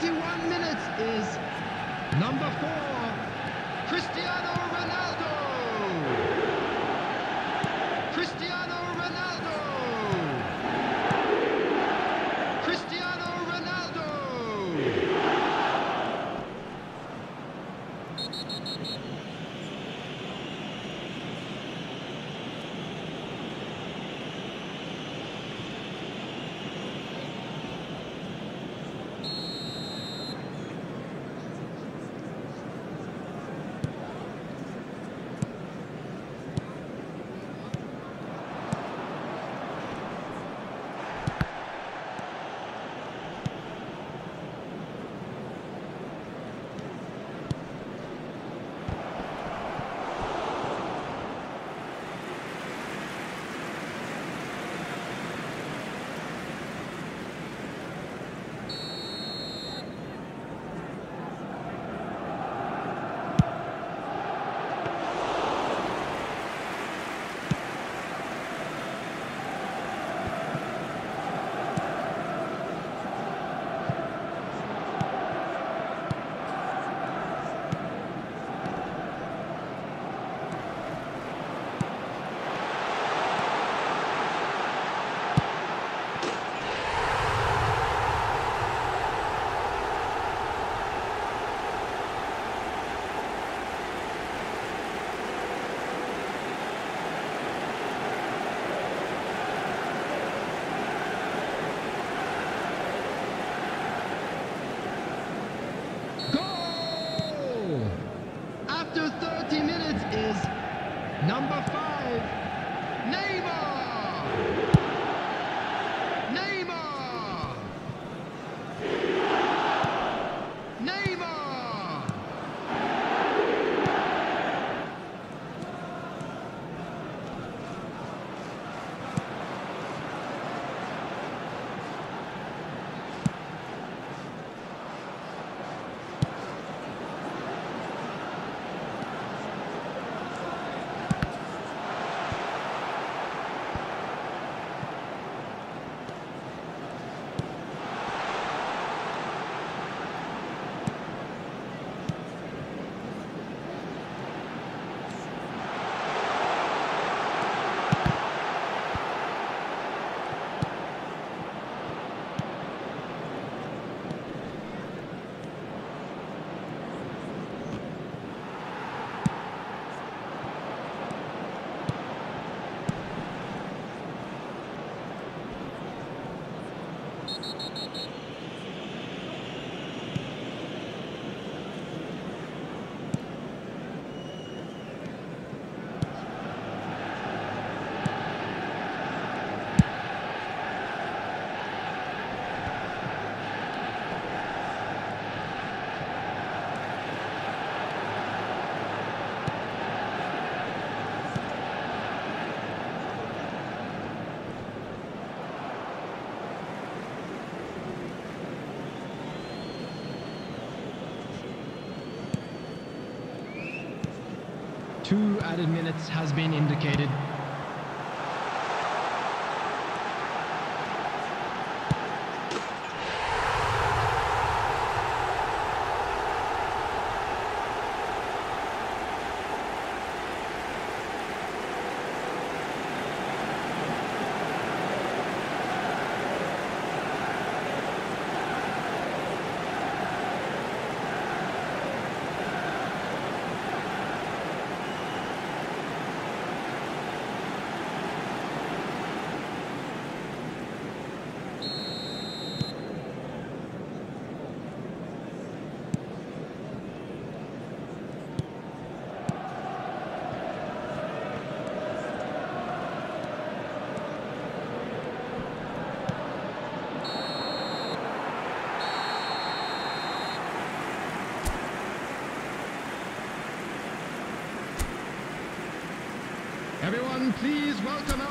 21 minutes is number four, Two added minutes has been indicated. Please welcome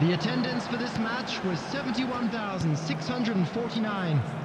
The attendance for this match was 71,649.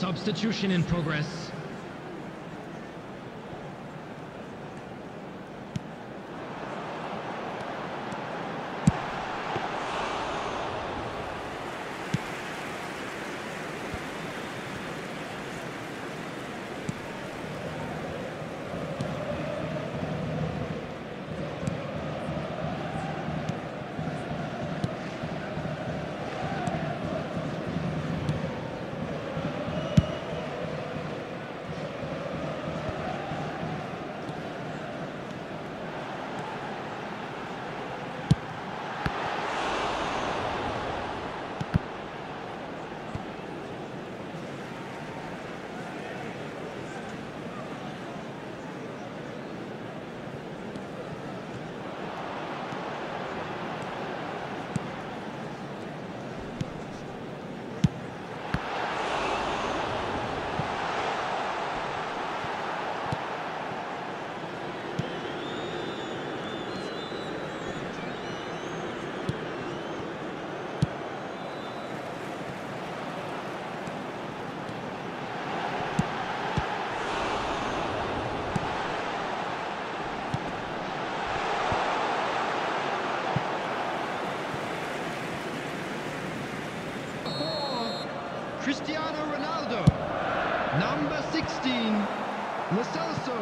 Substitution in progress. Cristiano Ronaldo. Number 16, Lo Celso.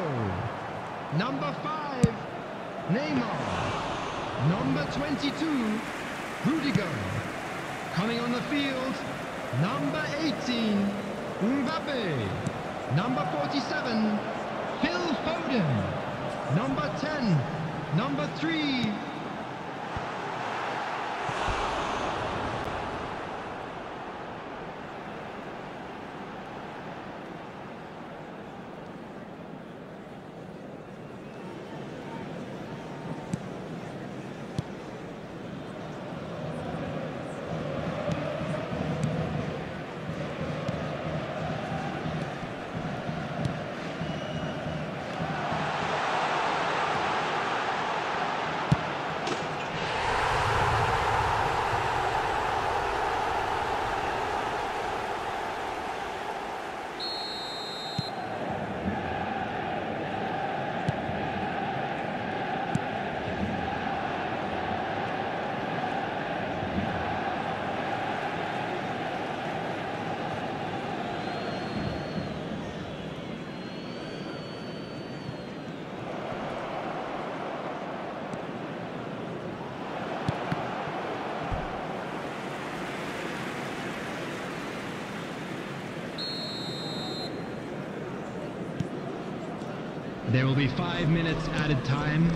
Number 5, Neymar. Number 22, Rudiger. Coming on the field, number 18, Mbappe. Number 47, Phil Foden. Number 10, number 3, There will be five minutes added time